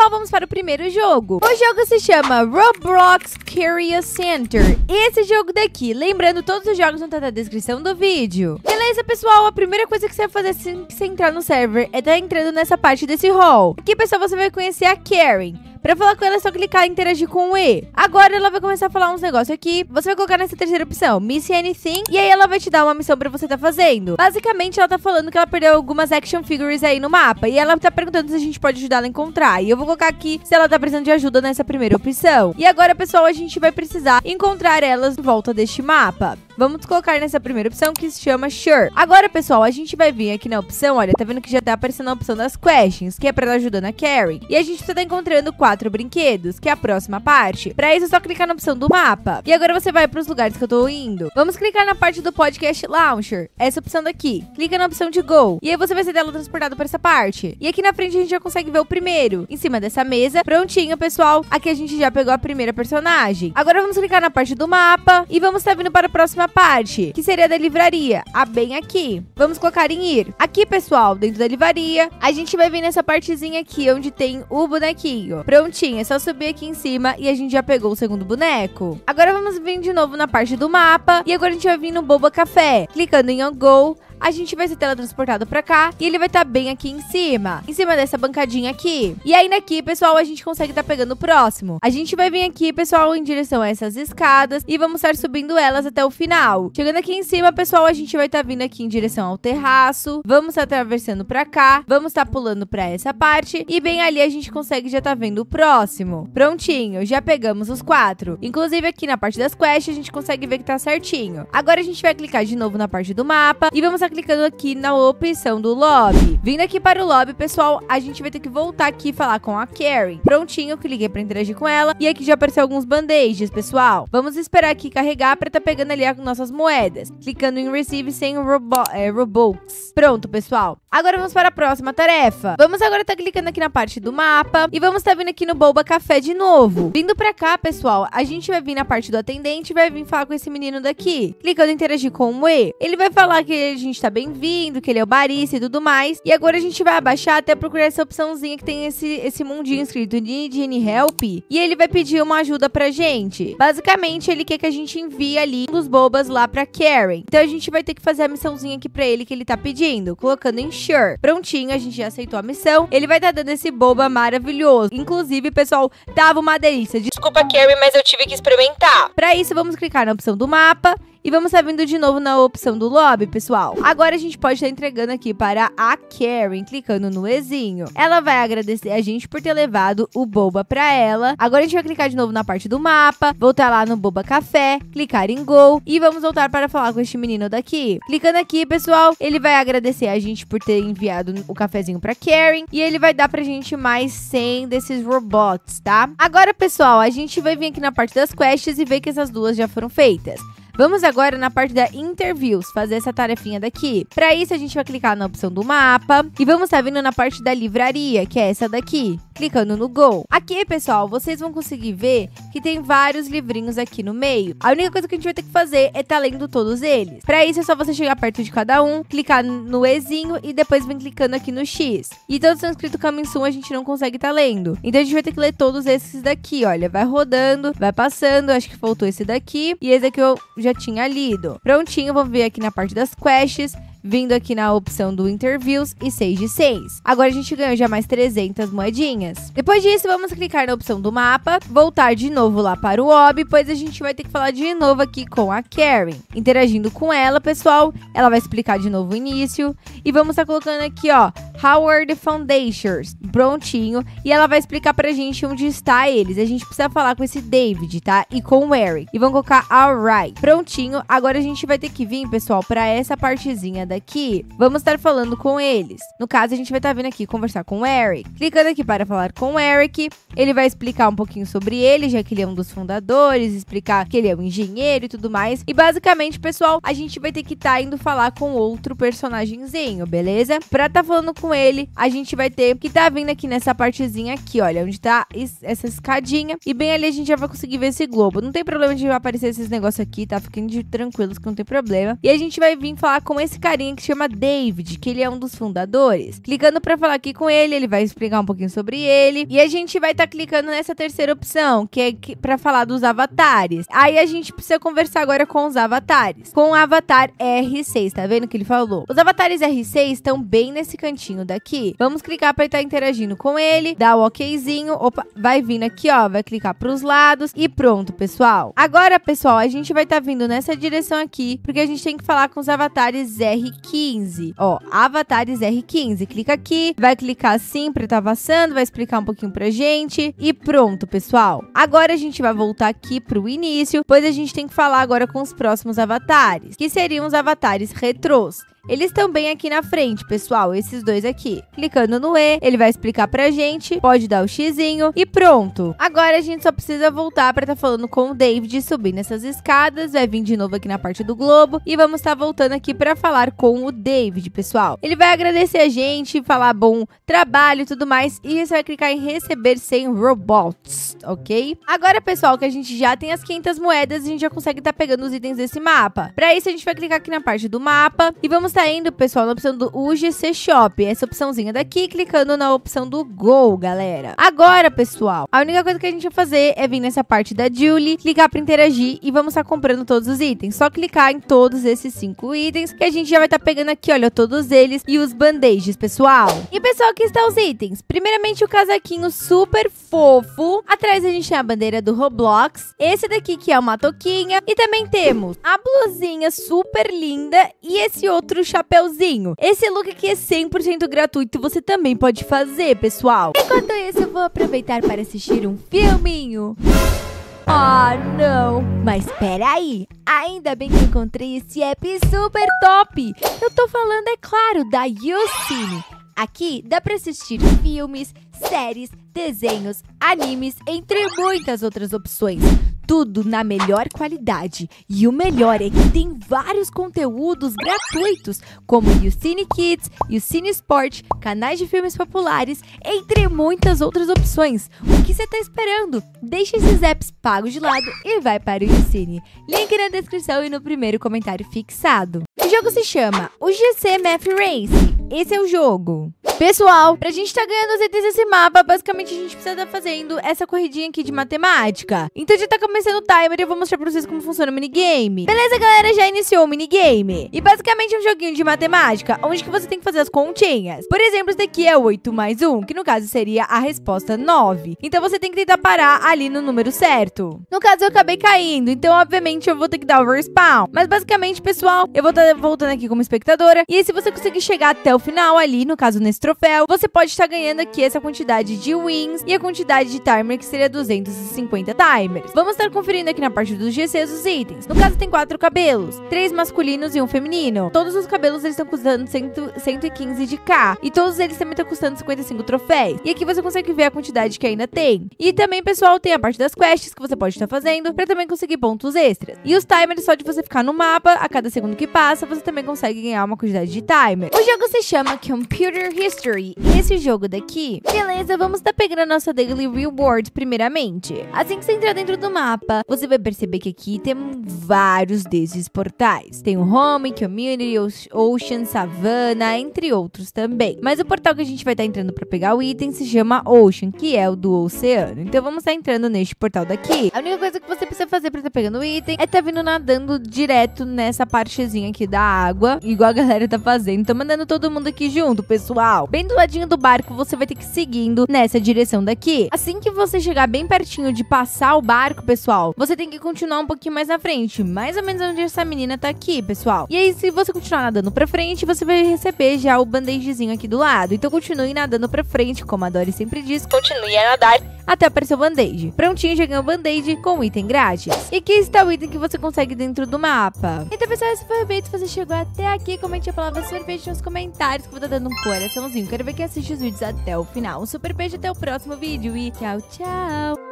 pessoal, vamos para o primeiro jogo. O jogo se chama Roblox Curious Center. Esse jogo daqui, lembrando, todos os jogos vão estar na descrição do vídeo. Beleza, pessoal? A primeira coisa que você vai fazer assim que você entrar no server é estar tá entrando nessa parte desse hall. Aqui, pessoal, você vai conhecer a Karen. Pra falar com ela é só clicar em interagir com o E. Agora ela vai começar a falar uns negócios aqui. Você vai colocar nessa terceira opção, Miss Anything. E aí ela vai te dar uma missão pra você tá fazendo. Basicamente, ela tá falando que ela perdeu algumas action figures aí no mapa. E ela tá perguntando se a gente pode ajudar ela a encontrar. E eu vou colocar aqui se ela tá precisando de ajuda nessa primeira opção. E agora, pessoal, a gente vai precisar encontrar elas em volta deste mapa. Vamos colocar nessa primeira opção que se chama Sure. Agora, pessoal, a gente vai vir aqui na opção, olha, tá vendo que já tá aparecendo a opção das questions, que é pra ajudando a Carrie. E a gente tá encontrando quatro brinquedos, que é a próxima parte. Pra isso, é só clicar na opção do mapa. E agora você vai pros lugares que eu tô indo. Vamos clicar na parte do Podcast Launcher, essa opção daqui. Clica na opção de Go. E aí você vai ser teletransportado pra essa parte. E aqui na frente a gente já consegue ver o primeiro, em cima dessa mesa. Prontinho, pessoal. Aqui a gente já pegou a primeira personagem. Agora vamos clicar na parte do mapa e vamos estar vindo para a próxima parte, que seria da livraria, a bem aqui. Vamos colocar em ir. Aqui, pessoal, dentro da livraria, a gente vai vir nessa partezinha aqui, onde tem o bonequinho. Prontinho, é só subir aqui em cima e a gente já pegou o segundo boneco. Agora vamos vir de novo na parte do mapa, e agora a gente vai vir no Boba Café. Clicando em On Go, a gente vai ser teletransportado pra cá e ele vai estar tá bem aqui em cima, em cima dessa bancadinha aqui. E ainda aqui, pessoal, a gente consegue estar tá pegando o próximo. A gente vai vir aqui, pessoal, em direção a essas escadas e vamos estar subindo elas até o final. Chegando aqui em cima, pessoal, a gente vai estar tá vindo aqui em direção ao terraço, vamos estar atravessando pra cá, vamos estar pulando pra essa parte e bem ali a gente consegue já estar tá vendo o próximo. Prontinho, já pegamos os quatro. Inclusive aqui na parte das quests a gente consegue ver que tá certinho. Agora a gente vai clicar de novo na parte do mapa e vamos clicando aqui na opção do lobby. Vindo aqui para o lobby, pessoal, a gente vai ter que voltar aqui e falar com a Karen. Prontinho, cliquei para interagir com ela. E aqui já apareceu alguns bandages, pessoal. Vamos esperar aqui carregar para tá pegando ali as nossas moedas. Clicando em Receive sem robo é, Robux. Pronto, pessoal. Agora vamos para a próxima tarefa. Vamos agora estar tá clicando aqui na parte do mapa. E vamos estar tá vindo aqui no Boba Café de novo. Vindo para cá, pessoal, a gente vai vir na parte do atendente e vai vir falar com esse menino daqui. Clicando em interagir com o E. Ele vai falar que a gente tá bem-vindo, que ele é o barista e tudo mais. E agora a gente vai abaixar até procurar essa opçãozinha que tem esse, esse mundinho escrito Need help. E ele vai pedir uma ajuda pra gente. Basicamente, ele quer que a gente envie ali um dos bobas lá pra Karen. Então a gente vai ter que fazer a missãozinha aqui pra ele que ele tá pedindo, colocando em Sure. Prontinho, a gente já aceitou a missão. Ele vai estar tá dando esse boba maravilhoso. Inclusive, pessoal, tava uma delícia. Desculpa, Karen, mas eu tive que experimentar. Pra isso, vamos clicar na opção do mapa e vamos estar vindo de novo na opção do lobby, pessoal. Agora a gente pode estar entregando aqui para a Karen, clicando no Ezinho. Ela vai agradecer a gente por ter levado o Boba para ela. Agora a gente vai clicar de novo na parte do mapa, voltar lá no Boba Café, clicar em Go e vamos voltar para falar com este menino daqui. Clicando aqui, pessoal, ele vai agradecer a gente por ter enviado o cafezinho para Karen e ele vai dar pra gente mais 100 desses robots, tá? Agora, pessoal, a gente vai vir aqui na parte das quests e ver que essas duas já foram feitas. Vamos agora na parte da interviews, fazer essa tarefinha daqui. Para isso, a gente vai clicar na opção do mapa e vamos estar vindo na parte da livraria, que é essa daqui clicando no Go. Aqui, pessoal, vocês vão conseguir ver que tem vários livrinhos aqui no meio. A única coisa que a gente vai ter que fazer é estar tá lendo todos eles. Para isso, é só você chegar perto de cada um, clicar no Ezinho e depois vem clicando aqui no X. E todos são escritos Coming a gente não consegue estar tá lendo. Então, a gente vai ter que ler todos esses daqui, olha. Vai rodando, vai passando, acho que faltou esse daqui. E esse aqui eu já tinha lido. Prontinho, vamos ver aqui na parte das quests vindo aqui na opção do Interviews e 6 de 6. Agora a gente ganhou já mais 300 moedinhas. Depois disso, vamos clicar na opção do mapa, voltar de novo lá para o hobby, pois a gente vai ter que falar de novo aqui com a Karen. Interagindo com ela, pessoal, ela vai explicar de novo o início e vamos estar tá colocando aqui, ó, Howard Foundations, prontinho, e ela vai explicar pra gente onde está eles. A gente precisa falar com esse David, tá? E com o Eric. E vamos colocar alright. Prontinho, agora a gente vai ter que vir, pessoal, para essa partezinha daqui, vamos estar falando com eles. No caso, a gente vai estar vindo aqui conversar com o Eric. Clicando aqui para falar com o Eric, ele vai explicar um pouquinho sobre ele, já que ele é um dos fundadores, explicar que ele é um engenheiro e tudo mais. E basicamente, pessoal, a gente vai ter que estar tá indo falar com outro personagemzinho, beleza? Pra estar tá falando com ele, a gente vai ter que estar tá vindo aqui nessa partezinha aqui, olha, onde tá essa escadinha. E bem ali a gente já vai conseguir ver esse globo. Não tem problema de aparecer esses negócios aqui, tá? Fiquem tranquilos que não tem problema. E a gente vai vir falar com esse carinha carinha que chama David, que ele é um dos fundadores. Clicando pra falar aqui com ele, ele vai explicar um pouquinho sobre ele. E a gente vai estar tá clicando nessa terceira opção, que é pra falar dos avatares. Aí a gente precisa conversar agora com os avatares. Com o avatar R6, tá vendo que ele falou? Os avatares R6 estão bem nesse cantinho daqui. Vamos clicar pra estar tá interagindo com ele, dar o okzinho. Opa, vai vindo aqui, ó, vai clicar pros lados e pronto, pessoal. Agora, pessoal, a gente vai estar tá vindo nessa direção aqui, porque a gente tem que falar com os avatares R15. Ó, avatares R15. Clica aqui, vai clicar assim pra tá avançando, vai explicar um pouquinho pra gente e pronto, pessoal. Agora a gente vai voltar aqui pro início, pois a gente tem que falar agora com os próximos avatares, que seriam os avatares retrôs. Eles estão bem aqui na frente, pessoal, esses dois aqui. Clicando no E, ele vai explicar pra gente, pode dar o xizinho e pronto. Agora a gente só precisa voltar pra estar tá falando com o David, subir nessas escadas, vai vir de novo aqui na parte do globo e vamos estar tá voltando aqui pra falar com o David, pessoal. Ele vai agradecer a gente, falar bom trabalho e tudo mais e você vai clicar em receber 100 robots, ok? Agora, pessoal, que a gente já tem as 500 moedas, a gente já consegue estar tá pegando os itens desse mapa. Pra isso, a gente vai clicar aqui na parte do mapa e vamos estar indo, pessoal, na opção do UGC Shop. Essa opçãozinha daqui, clicando na opção do Go, galera. Agora, pessoal, a única coisa que a gente vai fazer é vir nessa parte da Julie, clicar para interagir e vamos estar comprando todos os itens. Só clicar em todos esses cinco itens que a gente já vai estar pegando aqui, olha, todos eles e os bandages, pessoal. E, pessoal, aqui estão os itens. Primeiramente, o casaquinho super fofo. Atrás a gente tem a bandeira do Roblox. Esse daqui que é uma toquinha. E também temos a blusinha super linda e esse outro outro chapeuzinho. Esse look aqui é 100% gratuito, você também pode fazer, pessoal. Enquanto isso, eu vou aproveitar para assistir um filminho. Ah, oh, não! Mas peraí, ainda bem que encontrei esse app super top! Eu tô falando, é claro, da YouCine. Aqui dá para assistir filmes, séries, desenhos, animes, entre muitas outras opções tudo na melhor qualidade. E o melhor é que tem vários conteúdos gratuitos, como o Cine Kids, o Cine Sport, canais de filmes populares, entre muitas outras opções. O que você está esperando? Deixe esses apps pagos de lado e vai para o Cine. Link na descrição e no primeiro comentário fixado. O jogo se chama o GC Math Race. Esse é o jogo. Pessoal, pra gente tá ganhando os itens desse mapa, basicamente a gente precisa estar tá fazendo essa corridinha aqui de matemática. Então já tá começando o timer e eu vou mostrar pra vocês como funciona o minigame. Beleza, galera? Já iniciou o minigame. E basicamente é um joguinho de matemática, onde que você tem que fazer as continhas. Por exemplo, esse daqui é 8 mais 1, que no caso seria a resposta 9. Então você tem que tentar parar ali no número certo. No caso, eu acabei caindo, então obviamente eu vou ter que dar o respawn. Mas basicamente, pessoal, eu vou estar tá voltando aqui como espectadora. E se você conseguir chegar até o final ali, no caso nesse troféu, você pode estar ganhando aqui essa quantidade de wins e a quantidade de timer que seria 250 timers. Vamos estar conferindo aqui na parte dos GCs os itens. No caso tem quatro cabelos, três masculinos e um feminino. Todos os cabelos eles estão custando 100, 115 de K e todos eles também estão custando 55 troféus. E aqui você consegue ver a quantidade que ainda tem. E também, pessoal, tem a parte das quests que você pode estar fazendo para também conseguir pontos extras. E os timers só de você ficar no mapa, a cada segundo que passa, você também consegue ganhar uma quantidade de timer. O jogo se chama Computer History esse jogo daqui, beleza, vamos tá pegando a nossa Daily Reward primeiramente. Assim que você entrar dentro do mapa, você vai perceber que aqui tem vários desses portais. Tem o Home, Community, Ocean, Savannah, entre outros também. Mas o portal que a gente vai estar tá entrando para pegar o item se chama Ocean, que é o do oceano. Então vamos estar tá entrando neste portal daqui. A única coisa que você precisa fazer para estar tá pegando o item é estar tá vindo nadando direto nessa partezinha aqui da água, igual a galera tá fazendo. Tô mandando todo mundo aqui junto, pessoal. Bem do ladinho do barco, você vai ter que ir seguindo nessa direção daqui. Assim que você chegar bem pertinho de passar o barco, pessoal, você tem que continuar um pouquinho mais na frente, mais ou menos onde essa menina tá aqui, pessoal. E aí, se você continuar nadando pra frente, você vai receber já o bandagezinho aqui do lado. Então continue nadando pra frente, como a Dory sempre diz. Continue a nadar até aparecer o band-aid. Prontinho, já ganhou o band-aid com o item grátis. E aqui está o item que você consegue dentro do mapa. Então, pessoal, esse foi o vídeo. Se você chegou até aqui, comente a palavra sorvete nos comentários que eu vou estar dando um coraçãozinho. Quero ver quem assiste os vídeos até o final. Um super beijo até o próximo vídeo e tchau, tchau!